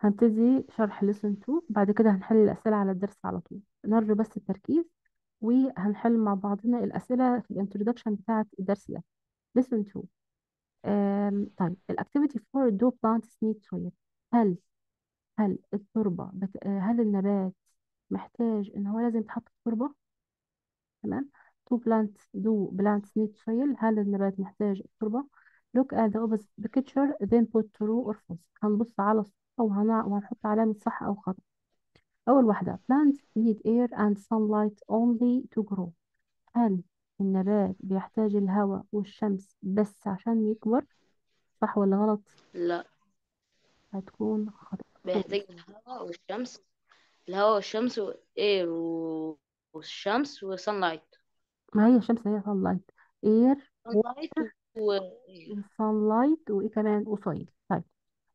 هنبتدي شرح lesson 2 بعد كده هنحل الأسئلة على الدرس على طول. نرجو بس التركيز وهنحل مع بعضنا الأسئلة في ال introduction بتاعة الدرس ده. lesson 2 آم، طيب ال activity for do plants need soil. هل هل التربة بت... هل النبات محتاج إن هو لازم يتحط في التربة تمام. do plants do plants need soil. هل النبات محتاج التربة؟ look at the opposite picture then put true or false. هنبص على الصورة وهنع- وهنحط علامة صح أو خطأ أول واحدة plants need air and sunlight only to grow. هل النبات بيحتاج الهواء والشمس بس عشان يكبر؟ صح ولا غلط؟ لا. هتكون خطأ. بيحتاج الهواء والشمس. الهواء والشمس وايه و- والشمس وسانلايت ما هي الشمس؟ هي sunlight. air water و sunlight وإيه كمان؟ وsoil طيب.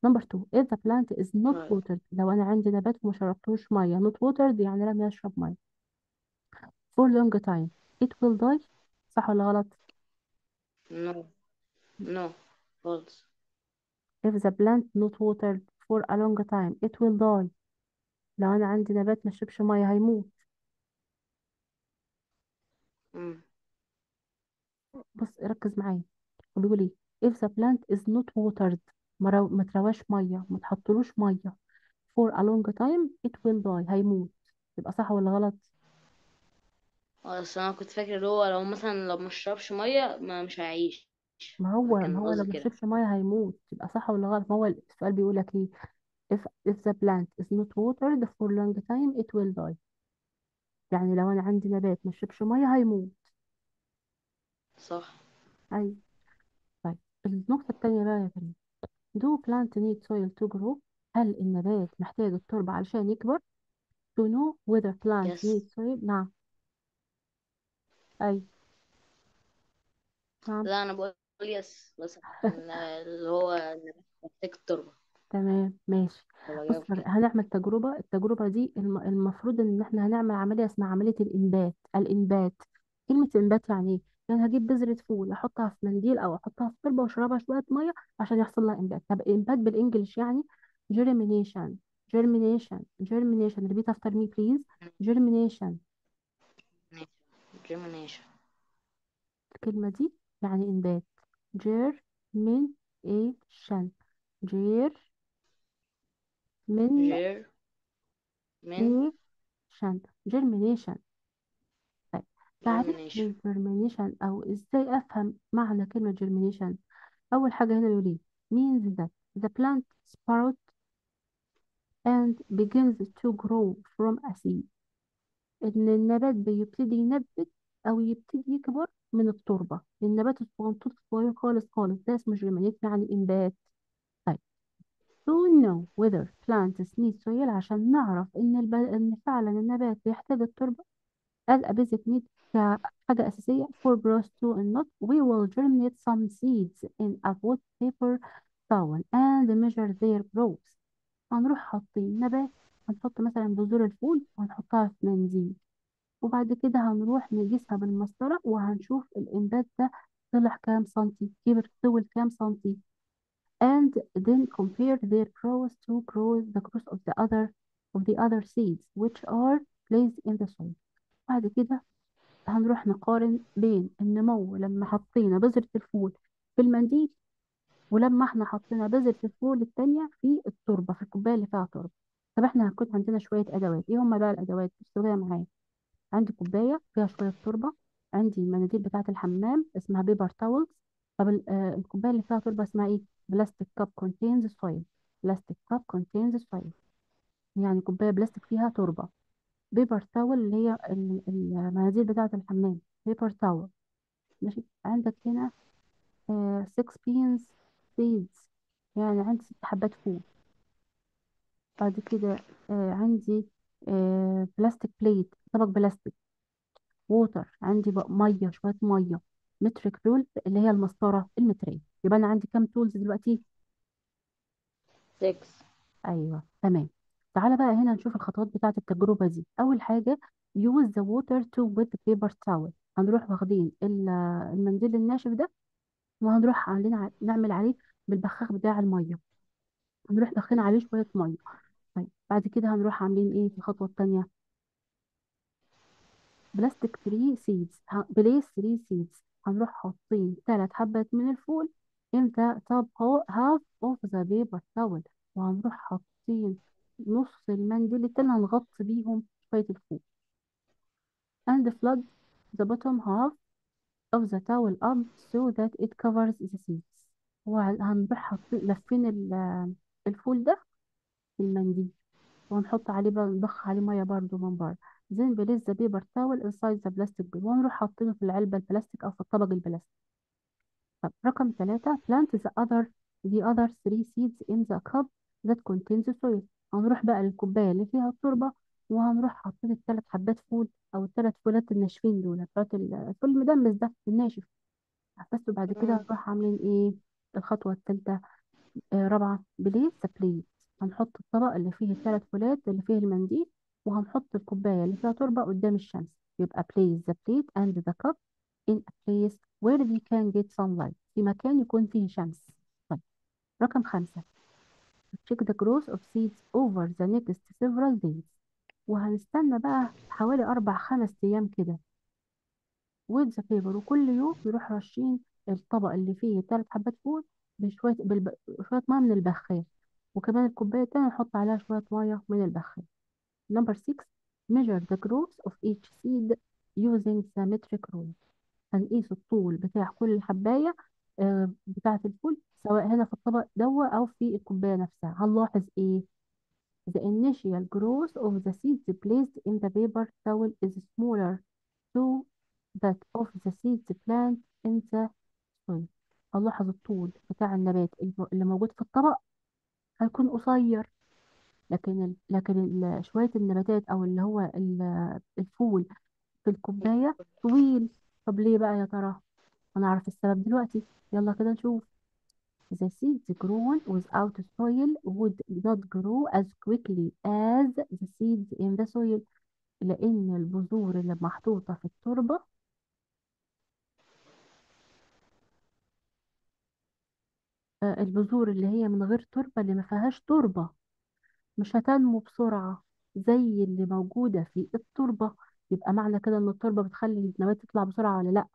number 2 if the plant is not watered لو أنا عندي نبات وما شربتوش مية not watered يعني لم يشرب مية for long time it will die صح ولا غلط no no خالص if the plant not watered for a long time it will die لو أنا عندي نبات ما شربش مية هيموت مم. بص ركز معايا بيقول إيه if the plant is not watered ما رو- ما ترواش مية ما تحطلوش مية. For a long time it will die. هيموت. يبقى صح ولا غلط؟ بس أنا كنت فاكر اللي هو لو مثلا لو مشربش مية ما مش هيعيش. ما هو كان ما هو لو قصدي ما كده. شربش مية هيموت. يبقى صح ولا غلط؟ ما هو السؤال بيقول لك إيه؟ If if the plant is not watered for long time it will die. يعني لو أنا عندي نبات ما شربش مية هيموت. صح. اي طيب النقطة التانية بقى يا كريم. Plant need soil to grow. هل النبات محتاج التربة علشان يكبر؟ To know whether plant يس need soil. نعم. أي. نعم. لا أنا بقول يس بس عشان اللي هو النبات محتاج التربة. تمام ماشي. بص هنعمل تجربة. التجربة دي الم- المفروض إن إحنا هنعمل عملية اسمها عملية الإنبات. الإنبات كلمة إنبات يعني إيه؟ يعني هجيب بذرة فول أحطها في منديل أو أحطها في تربة وأشربها شوية مية عشان يحصل لها إنبات. طب إنبات بال English يعني؟ Germination germination germination. Repeat after me please. Germination. germination الكلمة دي يعني إنبات. Germination. germin germination. Germination. طيب تعريف germination لل germination أو إزاي أفهم معنى كلمة germination أول حاجة هنا يقول إيه؟ means that the plant sprout and begins to grow from a seed. إن النبات بيبتدي ينبت أو يبتدي يكبر من التربة. النبات الصغنطوط الصغير خالص خالص. ده اسمه germinate يعني إنبات. طيب. To know whether plants need soil عشان نعرف إن الب... إن فعلا النبات بيحتاج التربة. As a basic need كحاجة أساسية for growth to and not we will germinate some seeds in a wood paper towel and measure their growth هنروح حاطين نبات هنحط مثلا بذور الفول وهنحطها في منديل وبعد كده هنروح نقيسها بالمسطرة وهنشوف الإنبات ده طلع كام سنتي كبر طول كام سنتي and then compare their growth to growth the growth of the other of the other seeds which are placed in the soil بعد كده هنروح نقارن بين النمو لما حطينا بذرة الفول في المنديل ولما إحنا حطينا بذرة الفول التانية في التربة في الكوباية اللي فيها تربة. طب إحنا هنكون عندنا شوية أدوات. إيه هما بقى الأدوات؟ بصوا معايا. عندي كوباية فيها شوية تربة عندي المناديل بتاعة الحمام اسمها paper towels طب آه، الكوباية اللي فيها تربة اسمها إيه؟ plastic cup contains soil plastic cup contains soil يعني كوباية بلاستيك فيها تربة. paper towel اللي هي ال- المناديل بتاعة الحمام. paper towel ماشي؟ عندك هنا 6 beans seeds يعني عندي ست حبات فول. بعد كده آه عندي آه plastic plate طبق بلاستيك water عندي بقى مية شوية مية. metric ruler اللي هي المسطرة المتريه يبقى أنا عندي كام tools دلوقتي؟ 6 أيوه تمام. تعالى بقى هنا نشوف الخطوات بتاعة التجربة دي. أول حاجة use the water to wet paper towel. هنروح واخدين ال- المنديل الناشف ده وهنروح عاملين نعمل عليه بالبخاخ بتاع المية. هنروح داخلين عليه شوية مية. طيب بعد كده هنروح عاملين إيه في الخطوة التانية؟ place 3 seeds place 3 seeds هنروح حاطين ثلاث حبات من الفول top ho- half of the paper towel. وهنروح حاطين نص المنديل التاني هنغطي بيهم شوية الفول and fold the bottom half of the towel up so that it covers the seeds. وهنروح لفين ال- الفول ده؟ في المنديل وهنحط عليه بقى نضخ عليه مية برضو من بره. Then place the paper towel inside the plastic bag. ونروح حاطينه في العلبة البلاستيك أو في الطبق البلاستيك. طب رقم ثلاثة plant the other the other three seeds in the cup that contains soil. هنروح بقى للكوباية اللي فيها التربة وهنروح حاطين الثلاث حبات فول أو الثلاث فولات الناشفين دول بتوعت ال- الفول المدمس ده الناشف. بس وبعد كده مم. هنروح عاملين إيه؟ الخطوة الثالثة آه، رابعة place the plate هنحط الطبق اللي فيه الثلاث فولات اللي فيه المنديل وهنحط الكوباية اللي فيها تربة قدام الشمس. يبقى place the plate and the cup in a place where they can get sunlight. في مكان يكون فيه شمس. طيب رقم خمسة. Check the growth of seeds over the next several days. وهنستنى بقى حوالي أربع خمس أيام كده. With the paper. وكل يوم نروح رشين الطبق اللي فيه ثلاث حبات فول بشوية بالب... شوية مية من البخار وكمان الكوباية التانية نحط عليها شوية مية من البخار number 6 measure the growth of each seed using the metric rule. هنقيس الطول بتاع كل حباية آه، بتاعة الفول سواء هنا في الطبق دوا أو في الكوباية نفسها. هنلاحظ إيه؟ The initial growth of the seeds placed in the paper towel is smaller to that of the seeds plant in the soil. هنلاحظ الطول بتاع النبات اللي موجود في الطبق هيكون قصير لكن ال... لكن ال... شوية النباتات أو اللي هو ال- الفول في الكوباية طويل. طب ليه بقى يا ترى؟ هنعرف السبب دلوقتي. يلا كده نشوف. The seeds grown without soil? Would not grow as quickly as the seeds in the soil? لأن البذور اللي محطوطة في التربة آه، البذور اللي هي من غير تربة اللي ما فيهاش تربة مش هتنمو بسرعة زي اللي موجودة في التربة. يبقى معنى كده إن التربة بتخلي النبات يطلع بسرعة ولا لأ؟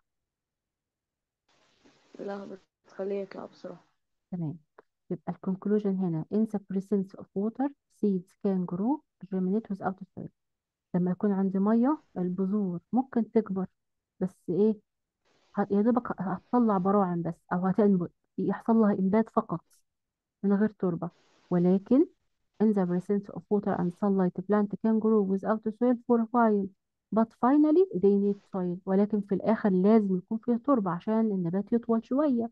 لا بتخليه يطلع بسرعة تمام. يبقى الكونكلوجن هنا. In the presence of water seeds can grow germinate without soil. لما يكون عندي مية البذور ممكن تكبر بس إيه؟ يا دوبك هتطلع براعم بس أو هتنبت. يحصل لها إنبات فقط من غير تربة. ولكن in the presence of water and sunlight plant can grow without soil for a while. But finally they need soil. ولكن في الآخر لازم يكون فيه تربة عشان النبات يطول شوية.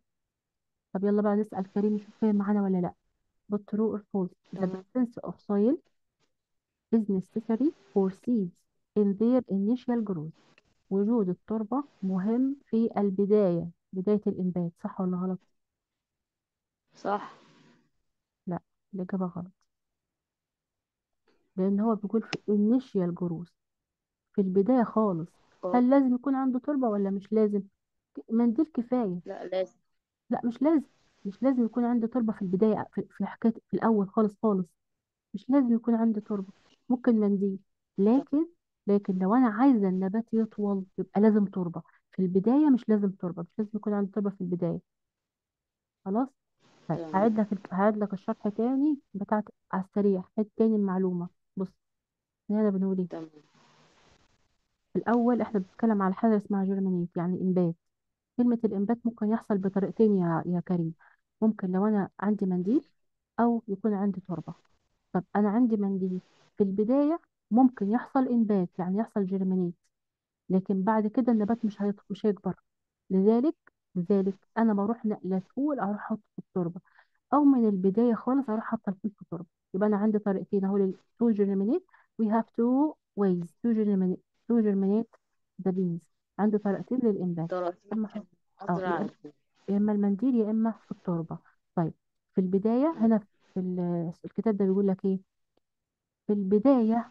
طب يلا بقى نسأل كريم نشوف فاهم معانا ولا لأ. But true or false the تمام. presence of soil is necessary for seeds in their initial growth. وجود التربة مهم في البداية بداية الإنبات صح ولا غلط؟ صح. لأ الإجابة غلط. لأن هو بيقول في initial growth. في البداية خالص. آه. هل لازم يكون عنده تربة ولا مش لازم؟ منديل كفاية. لا لازم. لا مش لازم. مش لازم يكون عنده تربة في البداية في في حكاية في الأول خالص خالص. مش لازم يكون عنده تربة. ممكن منديل لكن لكن لو أنا عايزة النبات يطول يبقى لازم تربة. في البداية مش لازم تربة. مش لازم يكون عنده تربة في البداية. خلاص؟ طيب تمام. هعيد لك هعيد لك الشرح تاني بتاعت على السريع. عيد تاني المعلومة. بص هنا بنقول إيه؟ تمام. الأول إحنا بنتكلم على حاجة اسمها germinate يعني إنبات. كلمة الإنبات ممكن يحصل بطريقتين يا يا كريم. ممكن لو أنا عندي منديل أو يكون عندي تربة. طب أنا عندي منديل في البداية ممكن يحصل إنبات يعني يحصل germinate لكن بعد كده النبات مش مش هيكبر. لذلك لذلك أنا بروح نقل الفول أروح أحطه في التربة. أو من البداية خالص أروح حاطة الفول في التربة. يبقى أنا عندي طريقتين أهو to germinate we have two ways. to germinate to germinate the beans عندي طريقتين للإنبات. طريقتين أما أزرع يا إما يا إما المنديل يا إما في التربة. طيب في البداية هنا في ال- الكتاب ده بيقول لك إيه؟ في البداية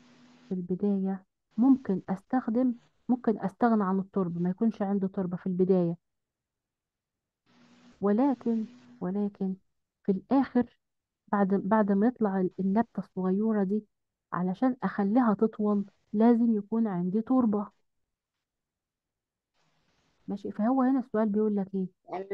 في البداية ممكن أستخدم ممكن أستغنى عن التربة. ما يكونش عنده تربة في البداية. ولكن ولكن في الآخر بعد بعد ما يطلع ال- النبتة الصغيرة دي علشان أخليها تطول لازم يكون عندي تربة. ماشي فهو هنا السؤال بيقول لك إيه؟ يعني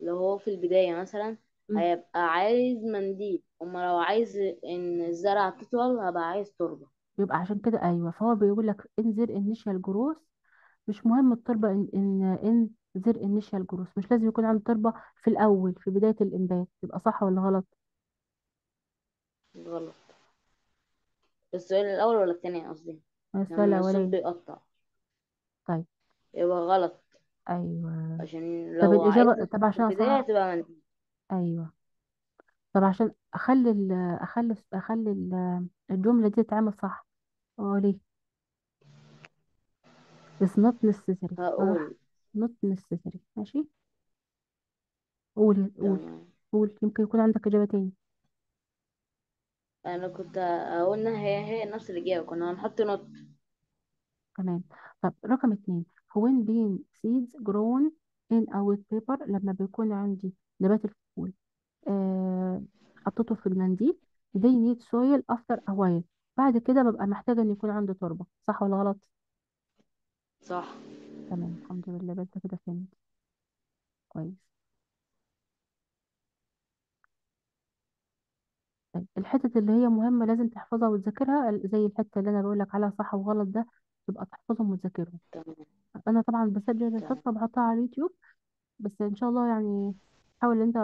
لو هو في البداية مثلا مم. هيبقى عايز منديل أما لو عايز إن الزرعة تطول هبقى عايز تربة. يبقى عشان كده أيوه فهو بيقول لك انزل انيشال جروث مش مهم التربة إن إن إن زر انيشال جروث مش لازم يكون عندي تربة في الأول في بداية الإنبات يبقى صح ولا غلط؟ غلط. السؤال الأول ولا التاني قصدي؟ السؤال لما الصوت الأولاني. بيقطع. طيب. يبقى غلط. أيوه. عشان طب لو الإجابة عايز طب عشان البداية أصحح هتبقى منديل أيوه. طب عشان أخلي ال أخلي أخلي ال- الجملة دي تتعمل صح. ليه it's not necessary. صح هقول not necessary. ماشي. قول قول. تمام. قول. يمكن يكون عندك إجابة تاني. أنا كنت أقول إن هي هي نفس الإجابة كنا هنحط نوت. تمام. طب رقم اتنين when bean seeds grown in a wet paper لما بيكون عندي نبات الفول آه حطيته في المنديل they need soil after a while. بعد كده ببقى محتاجة إن يكون عندي تربة صح ولا غلط؟ صح. تمام الحمد لله بس كده فهمت. كويس. طيب الحتة اللي هي مهمة لازم تحفظها وتذاكرها ال- زي الحتة اللي أنا بقولك عليها صح وغلط ده تبقى تحفظهم وتذاكرهم. تمام. أنا طبعا بسجل تمام. الحصة بحطها على اليوتيوب بس إن شاء الله يعني حاول أنت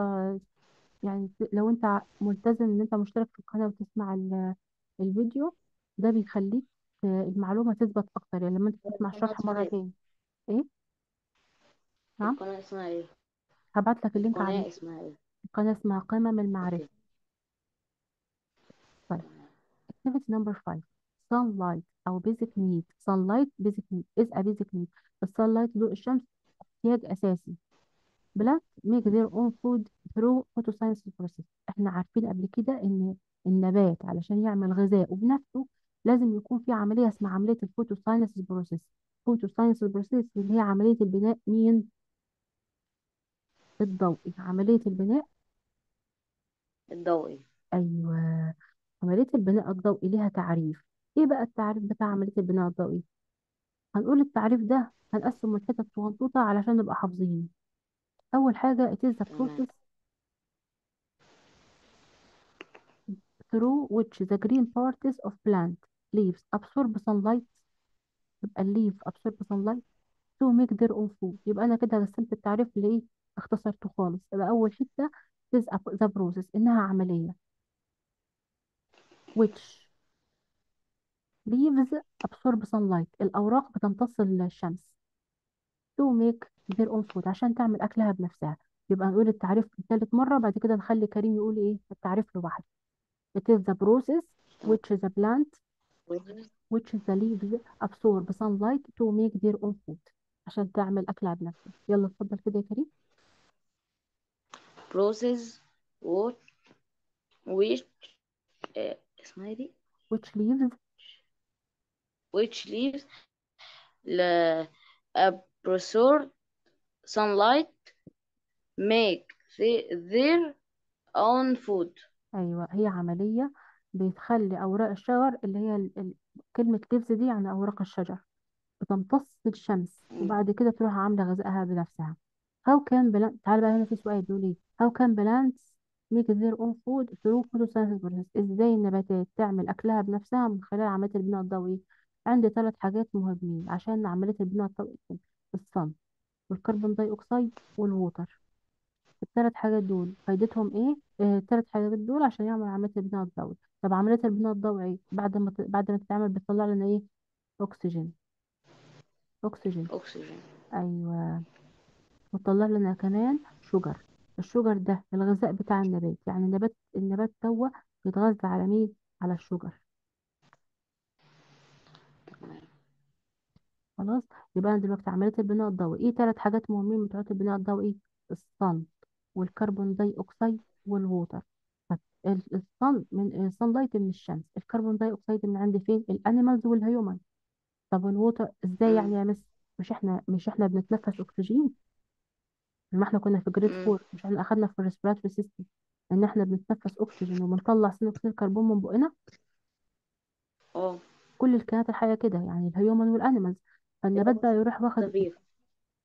يعني ت- لو أنت ع- ملتزم إن أنت مشترك في القناة وتسمع ال- الفيديو ده بيخليك آه، المعلومة تثبت أكتر يعني لما أنت تسمع القناة الشرح اسمها إيه؟ تاني إيه؟ نعم؟ القناة اسمها إيه؟ هبعت لك ال link على القناة اليوتيوب اسمها إيه؟ القناة اسمها قمم المعرفة. okay طيب تمام activity number five sunlight a basic need. Sunlight basic need is a basic need. ال sunlight ضوء الشمس احتياج أساسي. Plants make their own food through photosynthesis process. إحنا عارفين قبل كده إن النبات علشان يعمل غذاء وبنفسه لازم يكون في عملية اسمها عملية ال photosynthesis process photosynthesis process اللي هي عملية البناء مين؟ الضوئي. عملية البناء الضوئي. أيوه. عملية البناء الضوئي ليها تعريف. إيه بقى التعريف بتاع عملية البناء الضوئي؟ هنقول التعريف ده هنقسمه لحتت صغنطوطة علشان نبقى حافظين. أول حاجة it is the process through which the green parts of plant leaves absorb sunlight. يبقى الليف absorb sunlight to make their own food. يبقى أنا كده رسمت التعريف إيه اختصرته خالص. يبقى أول حتة it is the process إنها عملية. Which leaves absorb sunlight. الأوراق بتمتص الشمس to make their own food عشان تعمل أكلها بنفسها. يبقى نقول التعريف ثالث مرة بعد كده نخلي كريم يقول إيه؟ التعريف لوحده. It is the process which the plant which the leaves absorb sunlight to make their own food عشان تعمل أكلها بنفسها. يلا اتفضل كده يا كريم. Process what which آه، اسمها إيه دي which leaves which leaves ل absorb sunlight make the- their own food أيوة هي عملية بتخلي أوراق الشجر اللي هي. كلمة leaves دي يعني أوراق الشجر بتمتص الشمس. وبعد كده تروح عاملة غذائها بنفسها how can plants تعال بقى هنا في سؤال بيقول إيه how can plants make their own food through photosynthesis process إزاي النباتات تعمل أكلها بنفسها من خلال عملية البناء الضوئي؟ عندي ثلاث حاجات مهمين عشان عملية البناء الضوئي تتم. ال sun وال carbon dioxide وال water. الثلاث حاجات دول فايدتهم إيه؟ آه، الثلاث حاجات دول عشان يعمل عملية البناء الضوئي. طب عملية البناء الضوئي بعد ما بعد ما تتعمل بتطلع لنا إيه؟ أكسجين. أكسجين. oxygen أيوة. وتطلع لنا كمان sugar ال sugar ده الغذاء بتاع النبات يعني النبات النبات توا بيتغذى على مين؟ على ال sugar. خلاص يبقى أنا دلوقتي عملية البناء الضوئي. إيه ثلاث حاجات مهمين من بتوع البناء الضوئي؟ ال sun وال carbon dioxide وال water. ال sun من ال sunlight من الشمس ال carbon dioxide من عند فين؟ ال animals وال human. طب وال water إزاي. يعني يا miss مش إحنا مش إحنا بنتنفس أكسجين؟ ما إحنا كنا في grade مم. four مش إحنا أخدنا في ال respiratory system إن إحنا بنتنفس اكسجين وبنطلع ثاني اكسيد الكربون من بقنا. آه. كل الكائنات الحية كده يعني ال human وال animals فالنبات بقى يروح واخد زفير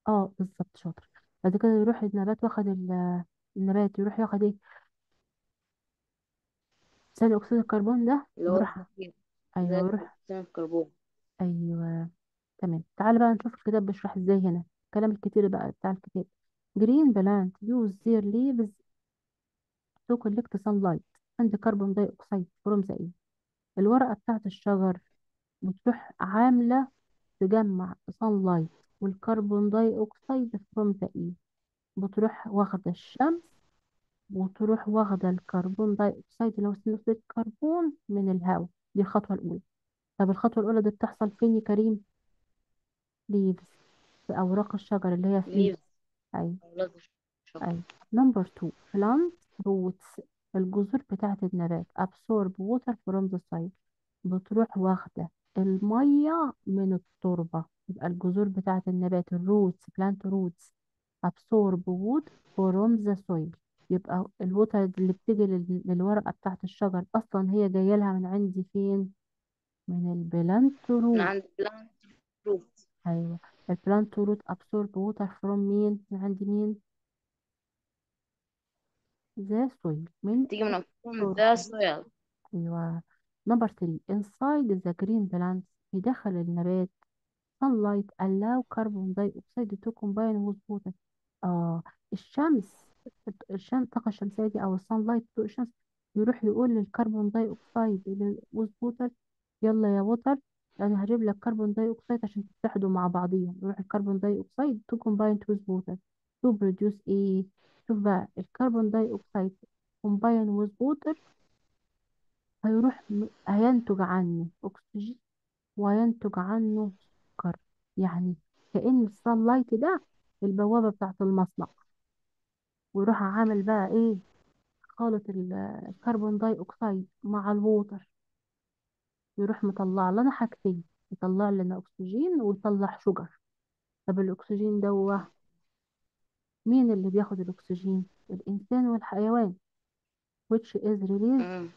آه بالظبط شاطر. بعد كده يروح النبات واخد ال- النبات يروح ياخد إيه؟ ثاني اكسيد الكربون ده اللي هو يروح أيوه زي يروح ثاني الكربون أيوه تمام. تعال بقى نشوف الكتاب بيشرح إزاي هنا. الكلام الكتير بقى بتاع الكتاب green plant use their leaves to collect sunlight and carbon dioxide from the air الورقة بتاعت الشجر بتروح عاملة تجمع sunlight وال carbon dioxide from the air بتروح واخدة الشمس وتروح واخدة الكربون داي أكسيد اللي هو ثاني أكسيد الكربون من الهواء دي الخطوة الأولى. طب الخطوة الأولى دي بتحصل فين يا كريم؟ leaves في أوراق الشجر اللي هي في أيوة. أيوة. نمبر 2 plant roots. الجذور بتاعة النبات. Absorb water from the soil. بتروح واخدة. المية من التربة. يبقى الجذور بتاعة النبات. الروتس plant roots. Absorb water from the soil. يبقى ال water اللي بتيجي لل- للورقة بتاعة الشجر أصلا هي جاية لها من عندي فين؟ من ال plant من root عند بلانت روت أيوة. ال plant root absorb water from مين؟ من عند مين؟ the soil من تيجي من the soil أيوة. number 3 inside the green plants في داخل النبات. Sunlight allow carbon dioxide to combine with water. آه الشمس الشمس الطاقة الشمسية دي أو ال sunlight ضوء الشمس يروح يقول لل carbon dioxide اللي with water يلا يا water أنا هجيب لك carbon dioxide عشان تتحدوا مع بعضيهم. يروح ال carbon dioxide to combine with water. To produce إيه شوف بقى ال carbon dioxide combine with water هيروح هينتج عنه أكسجين وينتج عنه سكر. يعني كأن ال sunlight ده البوابة بتاعة المصنع. ويروح عامل بقى إيه خالط ال- ال carbon dioxide مع ال water يروح مطلع لنا حاجتين يطلع لنا أكسجين ويطلع sugar. طب الأكسجين ده مين اللي بياخد الأكسجين؟ الإنسان والحيوان. Which is released مم.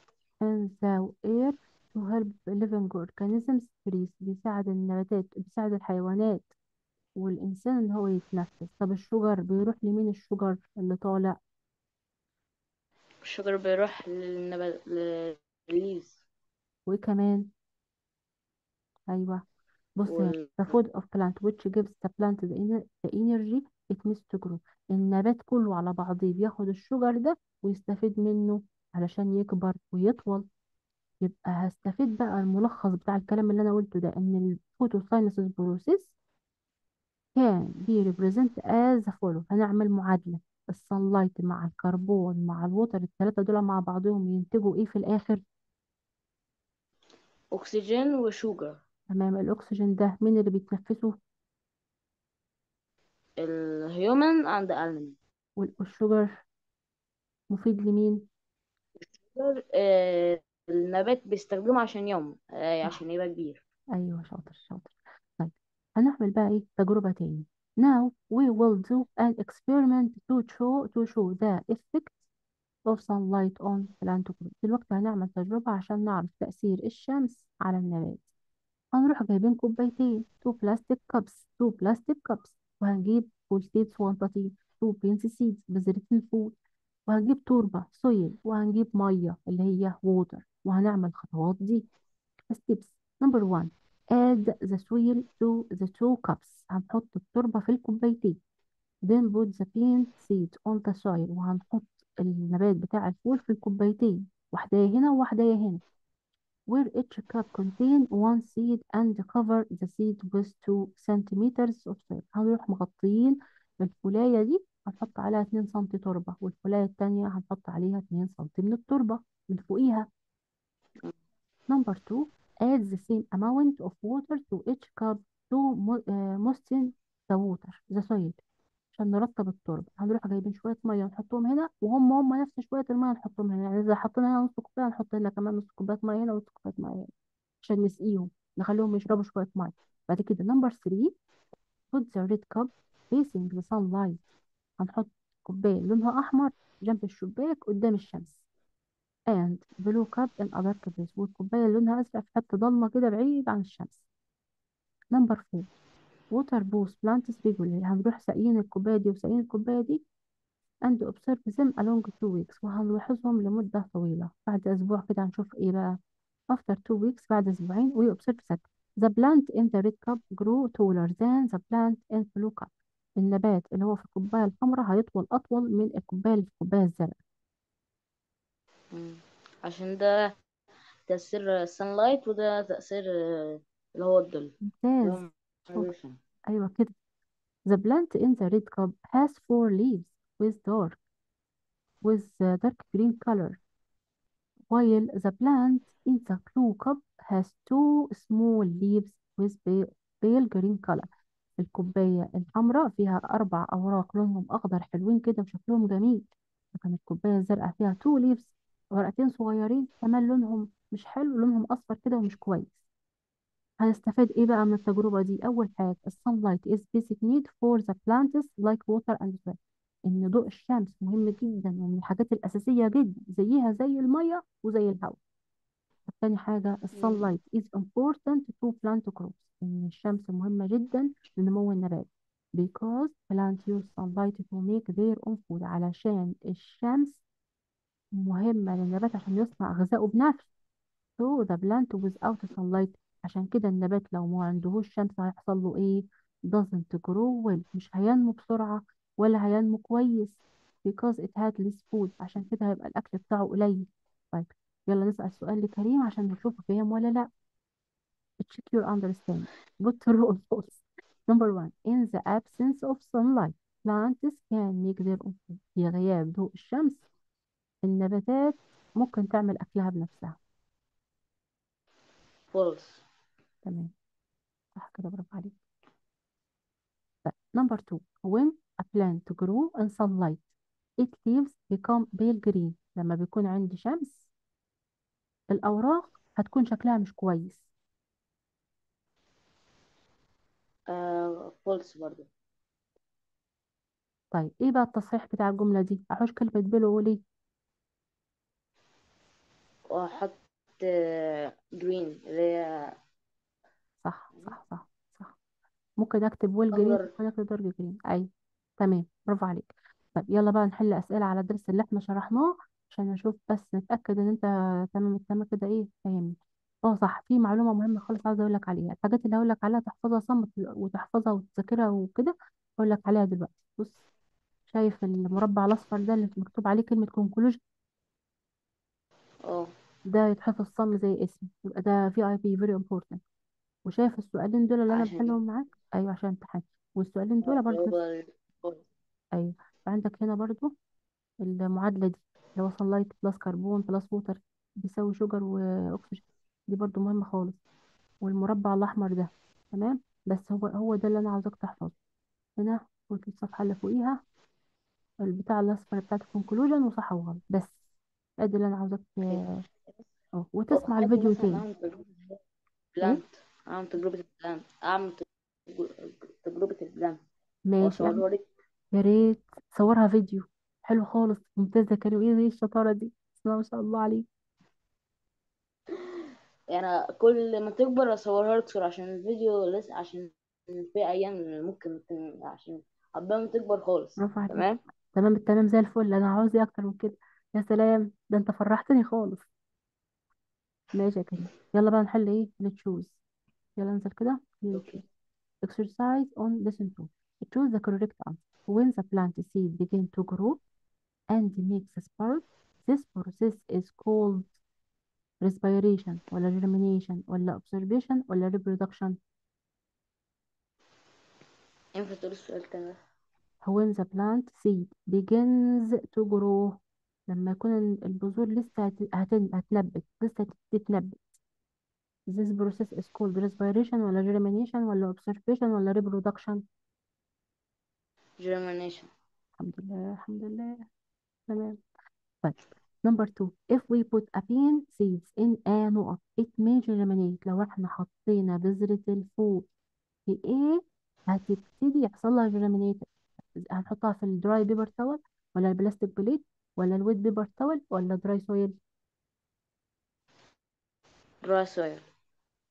in the air to help living organisms breathe بيساعد النباتات بيساعد الحيوانات والإنسان إن هو يتنفس. طب الشجر بيروح لمين الشجر اللي طالع؟ الشجر بيروح للنبات للليز وكمان أيوه. بص هنا وال... the food of plant which gives the plant the, ener- the energy it needs to grow. النبات كله على بعضيه بياخد ال sugar ده ويستفيد منه علشان يكبر ويطول. يبقى هستفيد بقى الملخص بتاع الكلام اللي أنا قلته ده إن ال photosynthesis process can be represent as follow هنعمل معادلة. ال sunlight مع الكربون مع ال water الثلاثة دول مع بعضهم ينتجوا إيه في الآخر؟ أكسجين و sugar. تمام الأكسجين ده مين اللي بيتنفسه؟ الهيومن عند ألمن وال- والشجر مفيد لمين؟ آه النبات بيستخدمه عشان يوم آه. عشان يبقى كبير. أيوه شاطر شاطر. طيب هنعمل بقى إيه؟ تجربة تاني. Now we will do an experiment to show to show the effect of sunlight on plant دلوقتي هنعمل تجربة عشان نعرف تأثير الشمس على النبات. هنروح جايبين كوبايتين two plastic cups two plastic cups وهنجيب فول seeds وانتطين two beans seeds بذرتين فول. وهنجيب تربة soil وهنجيب مية اللي هي water وهنعمل الخطوات دي. Steps number one add the soil to the two cups. هنحط التربة في الكوبايتين. Then put the bean seed on the soil. وهنحط النبات بتاع الفول في الكوبايتين واحدة هنا وواحدة هنا where each cup contain one seed and cover the seed with 2 centimeters of soil هنروح مغطيين الفولاية دي هنحط عليها 2 سم تربة والفولاية التانية هنحط عليها 2 سم من التربة من فوقيها number 2 add the same amount of water to each cup to mo- uh, moisten the water the soil عشان التربة. هنروح جايبين شوية مية نحطهم هنا وهم هم نفس شوية المية نحطهم هنا. يعني إذا حطينا هنا نص كوباية نحط هنا كمان نص كوباية مية هنا ونص كوباية مية هنا عشان نسقيهم. نخليهم يشربوا شوية مية. بعد كده نمبر 3 put the red cup facing the sunlight. هنحط كوباية لونها أحمر جنب الشباك قدام الشمس. and blue cup in a dark place والكوبايه لونها أزرق في حتة ضلمة كده بعيد عن الشمس. number 4 water both plants regularly هنروح ساقيين الكوباية دي وساقيين الكوباية دي and observe them along two weeks وهنلاحظهم لمدة طويلة. بعد أسبوع كده هنشوف إيه بقى. After two weeks بعد أسبوعين we observe that the plant in the red cup grow taller than the plant in the blue cup. النبات اللي هو في الكوباية الحمراء هيطول أطول من الكوباية اللي في الكوباية الزرقاء. عشان ده تأثير sunlight وده تأثير آه، اللي هو الظل ممتاز. Radiation. أيوة كده. The plant in the red cup has four leaves with dark with uh, dark green color while the plant in the blue cup has two small leaves with pa- pale green color. الكوباية الحمراء فيها أربع أوراق لونهم أخضر حلوين كده وشكلهم جميل. لكن الكوباية الزرقاء فيها two leaves ورقتين صغيرين كمان لونهم مش حلو لونهم أصفر كده ومش كويس. هنستفاد إيه بقى من التجربة دي؟ أول حاجة sunlight is basic need for the plants like water and air إن ضوء الشمس مهم جدا ومن الحاجات الأساسية جدا زيها زي المية وزي الهواء. تاني حاجة sunlight is important to plant crops. إن الشمس مهمة جدا لنمو النبات. because plants use sunlight to make their own food. علشان الشمس مهمة للنبات عشان يصنع غذائه بنفسه. so the plant without sunlight عشان كده النبات لو ما عندهوش شمس هيحصل له إيه؟ doesn't grow well. مش هينمو بسرعة ولا هينمو كويس because it had less food. عشان كده هيبقى الأكل بتاعه قليل. طيب يلا نسأل سؤال لكريم عشان نشوف فاهم ولا لأ. Check your understanding. Put true or false number one in the absence of sunlight plants can make their own في غياب ضوء الشمس. النباتات ممكن تعمل أكلها بنفسها. False. تمام. صح كده برافو عليك. طيب number two when a plant grow in sunlight its leaves become pale green. لما بيكون عندي شمس الأوراق هتكون شكلها مش كويس. آه false برضه طيب إيه بقى التصحيح بتاع الجملة دي؟ أحوش كلمة yellow ليه وأحط آه، green اللي هي صح صح صح صح. ممكن أكتب well green أخضر ممكن اكتب dark green اي تمام. برافو عليك. طب يلا بقى نحل أسئلة على الدرس اللي إحنا شرحناه عشان نشوف بس نتأكد إن أنت تمام التمام كده إيه فاهمني. آه صح. في معلومة مهمة خالص عاوزه أقول لك عليها. الحاجات اللي هقول لك عليها تحفظها صم وتحفظها وتذاكرها وكده هقول لك عليها دلوقتي. بص شايف المربع الأصفر ده اللي مكتوب عليه كلمة conclusion آه. ده يتحفظ صم زي اسمه. يبقى ده في اي بي very important. وشايف السؤالين دول اللي أنا عشان بحلهم معاك؟ أيوه عشان امتحان والسؤالين دول برضه هو نفس. أيوه. عندك هنا برضو المعادلة دي اللي هو sunlight plus carbon plus water بيساوي sugar وأكسجين دي برضو مهمة خالص. والمربع الأحمر ده تمام؟ بس هو هو ده اللي أنا عاوزاك تحفظه. هنا قلت الصفحة اللي فوقيها البتاع الأصفر بتاعت ال conclusion وصح وغلط بس ادي اللي أنا عاوزاك آه آه وتسمع الفيديو تاني. تجربة أعمل تجربة أعمل تج- تجربة البلانت ماشي اعمل وأصورها لك يا ريت صورها فيديو. حلو خالص ممتازة كانوا إيه إيه الشطارة دي؟ بسم الله ما شاء الله عليك. يعني كل ما تكبر أصورها لك صورة عشان الفيديو لسه عشان في أيام ممكن عشان عقبال ما تكبر خالص. برافو عليك. تمام؟ تمام التمام زي الفل. أنا عاوز إيه أكتر من كده؟ يا سلام ده أنت فرحتني خالص. ماشي يا كريم. يلا بقى نحل إيه؟ نتشوز. يلا انزل كده أوكي exercise on lesson 2 choose the correct answer when the plant seed begin to grow and makes a sprout this process is called respiration ولا germination ولا observation ولا reproduction ينفع تقول السؤال تاني when the plant seed begins to grow لما يكون البذور لسه هت- هتن- هتنبت لسه تتنبت This process is called respiration ولا germination ولا observation ولا reproduction. Germination. الحمد لله الحمد لله. تمام. طيب. Number two. If we put a bean seeds in a نقط it may germinate. لو إحنا حطينا بذرة الفول في إيه هتبتدي يحصل لها germinate هنحطها في ال dry paper towel ولا ال plastic plate ولا ال wet paper towel ولا dry soil dry soil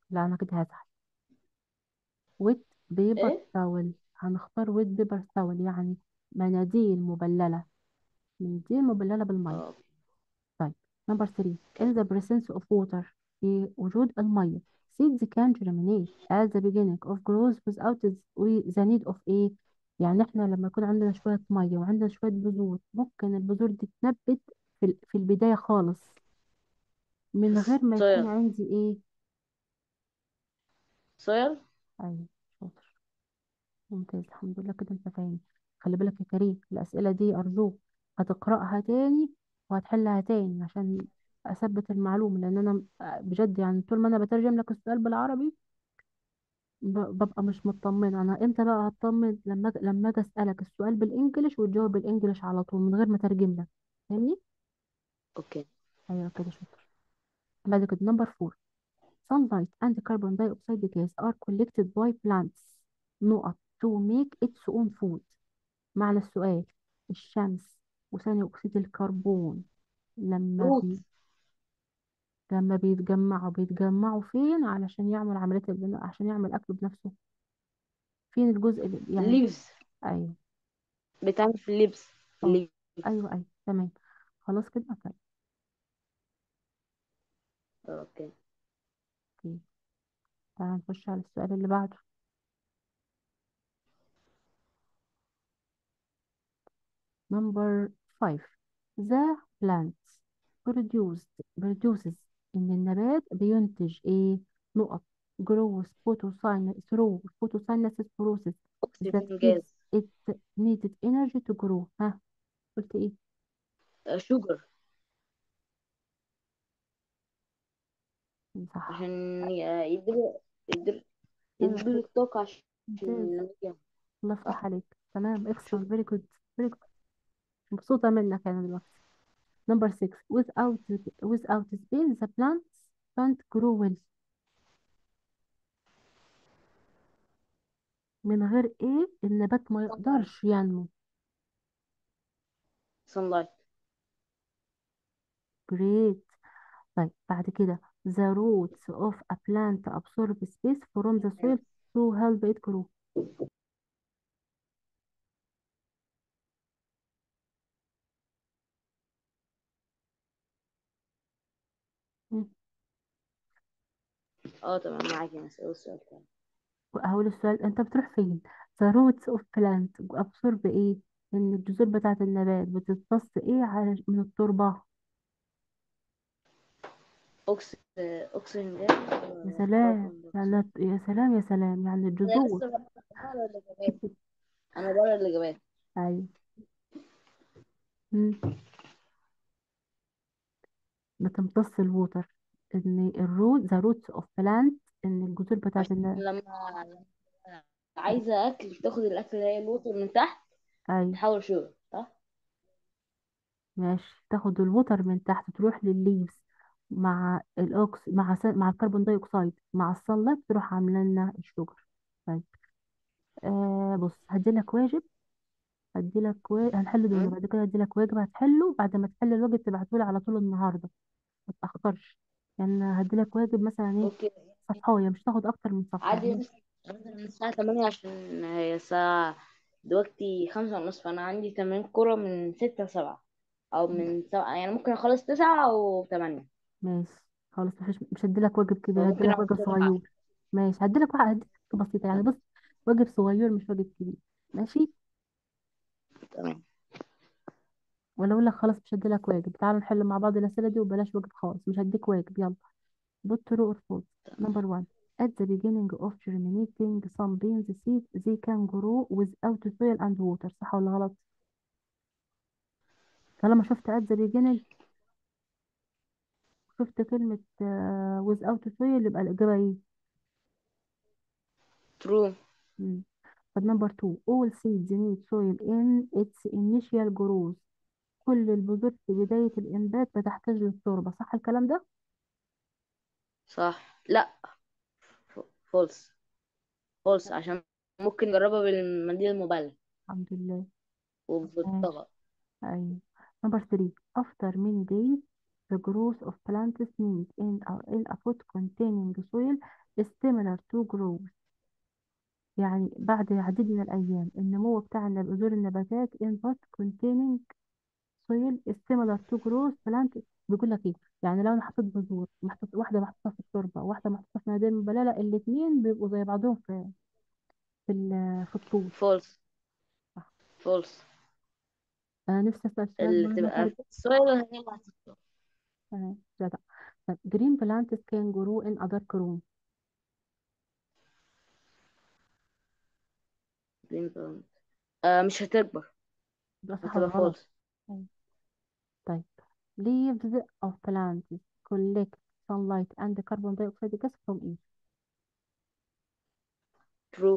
لا أنا كده هزعل. wet paper إيه؟ towel هنختار wet paper towel يعني مناديل مبللة. مناديل مبللة بالمية. آه. طيب number 3 in the presence of water في وجود المية. Seeds can germinate at the beginning of growth without the the need of إيه يعني إحنا لما يكون عندنا شوية مية وعندنا شوية بذور ممكن البذور دي تنبت في ال- في البداية خالص. من غير ما يكون السويل عندي إيه سويل أيوه شاطر. ممتاز الحمد لله كده أنت فاهم. خلي بالك يا كريم الأسئلة دي أرجوك هتقرأها تاني وهتحلها تاني عشان أثبت المعلومة لأن أنا بجد يعني طول ما أنا بترجم لك السؤال بالعربي ب- ببقى مش مطمنة. أنا إمتى بقى هطمن لما لما أجي أسألك السؤال بال English وتجاوب بال English على طول من غير ما أترجم لك. فاهمني؟ okay. أيوة كده شاطر. بعد كده number four sunlight and carbon dioxide gas are collected by plants. نقط. To make its own food. معنى السؤال. الشمس وثاني أكسيد الكربون. لما بي لما بيتجمعوا. بيتجمعوا فين؟ علشان يعمل عملية البناء عشان يعمل أكله بنفسه. فين الجزء اللي يعني leaves أيوه. بتعمل في ال leaves أيوه أيوه. تمام. خلاص كده طيب okay okay. تعالى نخش على السؤال اللي بعده number five the plant produced produces إن النبات بينتج إيه نقط grows photosynthesis through photosynthesis process that gives it needed energy to grow ها قلت إيه شوجر صح عشان ي- الطاقة عشان ممتاز. الله يفتح عليك. تمام شوجر very good. Very good. مبسوطة منك أنا دلوقتي. Number six. Without without space the plants can't grow well. من غير إيه النبات ما يقدرش ينمو. Sunlight. Great. طيب بعد كده. The roots of a plant absorb space from the soil to help it grow. مم. آه تمام معاك أنا اسأل السؤال تاني. هقول السؤال انت بتروح فين؟ the roots of plant absorb إيه؟ ان الجذور بتاعة النبات بتمتص إيه على من التربة؟ ox- oxygen gas يا ولا سلام يعني يا سلام يا سلام يعني أنا الجذور. لسه بقرأ الإجابات. أنا بقرأ الإجابات. أيوه. مم. بتمتص ال water إن ال root the roots of plant إن الجذور عشان النبات لما عايزة أكل تاخد الأكل اللي هي ال water من تحت أيوه. تحول sugar صح؟ ماشي. تاخد ال water من تحت تروح للل leaves مع ال ox- مع س... مع ال carbon dioxide مع ال sunlight تروح عاملة لنا ال sugar طيب. آه بص هديلك واجب. هديلك و... هنحل دول. مم؟ بعد كده هديلك واجب هتحله. بعد ما تحل الواجب تبعتهولي على طول النهارده. ما تأخرش. يعني هديلك واجب مثلا إيه okay. صفحاية مش تاخد أكتر من صفحة. عادي يعني من الساعة تمانية عشان هي الساعة دلوقتي خمسة ونص فأنا عندي تمرين كورة من ستة لسبعة أو من سبعة. يعني ممكن أخلص تسعة أو تمانية ماشي. خلاص مش مش هديلك واجب كبير فممكن هديلك واجب صغير. ماشي. هديلك واحد هديلك حاجة بسيطة يعني. بص واجب صغير مش واجب كبير. ماشي؟ تمام. ولا أقول لك خلاص مش هديلك واجب. تعالوا نحل مع بعض الأسئلة دي وبلاش واجب خالص. مش هديك واجب. يلا. Put true or false. number one. At the beginning of germinating some beans seeds they can grow without soil and water. صح ولا غلط؟ طالما شفت at the beginning. شفت كلمه آه، without soil يبقى الإجابة إيه؟ ترو مم. طب number two. All seeds need soil in its initial growth. كل البذور في بداية الإنبات بتحتاج للتربة. صح الكلام ده؟ صح. لا. false false عشان ممكن نجربها بالمنديل المبلل. الحمد لله. وبالطبق. أيوة. Number three. After many days the growth of plants seed in a, in a pot containing soil is similar to growth. يعني بعد عديد من الأيام النمو بتاع بذور النباتات in pot containing soil is similar to growth plant. بيقول لك إيه؟ يعني لو أنا حطيت بذور محطوط واحدة محطوطة في التربة واحدة محطوطة في منديل مبلل الاتنين بيبقوا زي بعضهم في في ال- في الطول false صح. false أنا نفسي أسأل سؤال اللي مرة تبقى في ال soil هي اللي هتطلع تمام جدع طب green plants can grow in a dark room جرين بلانت آه مش هتكبر ده صح ولا هتبقى غلط؟ فولس أيوة. طيب leaves of plants collect sunlight and carbon dioxide gas from air ترو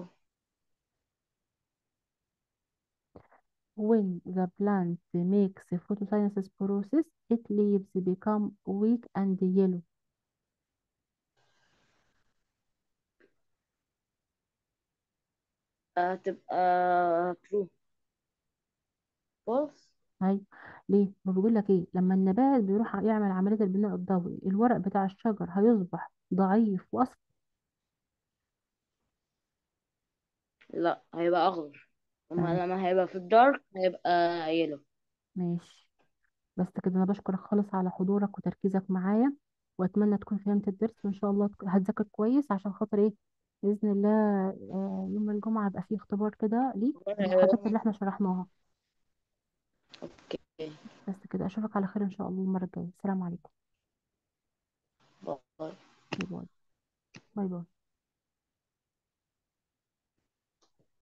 When the plant makes photosynthesis process, its leaves become weak and yellow. هتبقى true false هاي ليه؟ ما بيقول لك إيه؟ لما النبات بيروح يعمل عملية البناء الضوئي، الورق بتاع الشجر هيصبح ضعيف وأصفر. لا هيبقى أخضر تمام وما لما هيبقى في ال dark هيبقى yellow ماشي بس كده أنا بشكرك خالص على حضورك وتركيزك معايا وأتمنى تكون فهمت الدرس وإن شاء الله تك- هتذاكر كويس عشان خاطر إيه؟ بإذن الله آه، يوم الجمعة يبقى فيه اختبار كده ليك بالحاجات اللي إحنا شرحناها. okay بس كده أشوفك على خير إن شاء الله المرة الجاية. السلام عليكم. bye bye. bye bye.